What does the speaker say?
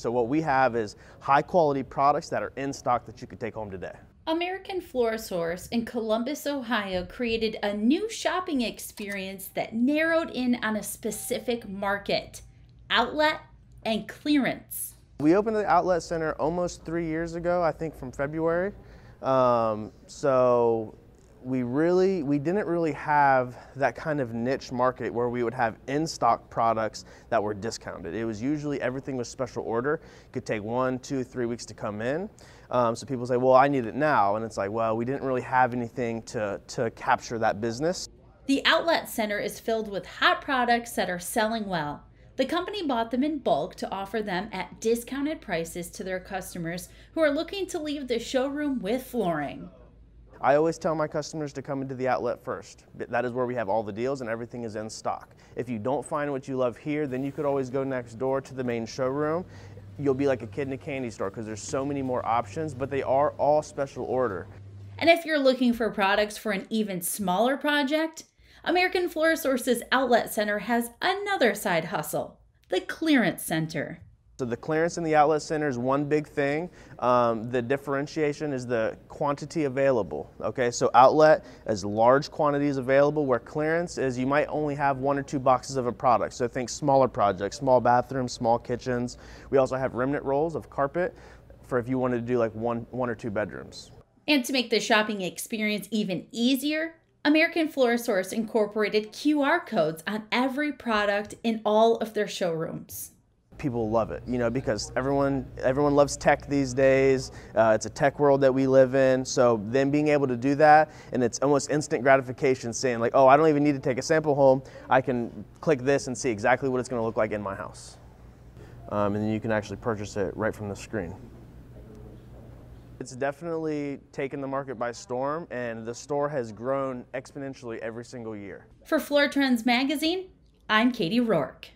So what we have is high quality products that are in stock that you could take home today. America's Floor Source in Columbus, Ohio created a new shopping experience that narrowed in on a specific market outlet and clearance. We opened the outlet center almost three years ago, I think from February. Um, so we really we didn't really have that kind of niche market where we would have in-stock products that were discounted. It was usually everything was special order. It could take one two three weeks to come in. Um, so people say well i need it now. And it's like well we didn't really have anything to to capture that business. The outlet center is filled with hot products that are selling well. The company bought them in bulk to offer them at discounted prices to their customers who are looking to leave the showroom with flooring I always tell my customers to come into the outlet first. That is where we have all the deals and everything is in stock. If you don't find what you love here, then you could always go next door to the main showroom. You'll be like a kid in a candy store because there's so many more options, but they are all special order. And if you're looking for products for an even smaller project, America's Floor Source's Outlet Center has another side hustle, the Clearance Center. So the clearance in the outlet center is one big thing. Um, the differentiation is the quantity available. Okay, so outlet is large quantities available, where clearance is you might only have one or two boxes of a product. So think smaller projects, small bathrooms, small kitchens. We also have remnant rolls of carpet for if you wanted to do like one, one or two bedrooms. And to make the shopping experience even easier, America's Floor Source incorporated QR codes on every product in all of their showrooms people love it, you know, because everyone everyone loves tech these days. Uh, it's a tech world that we live in. So then being able to do that, and it's almost instant gratification, saying like, oh, I don't even need to take a sample home. I can click this and see exactly what it's going to look like in my house, um, and then you can actually purchase it right from the screen. It's definitely taken the market by storm, and the store has grown exponentially every single year. For Floor Trends Magazine, I'm Katie Rourke.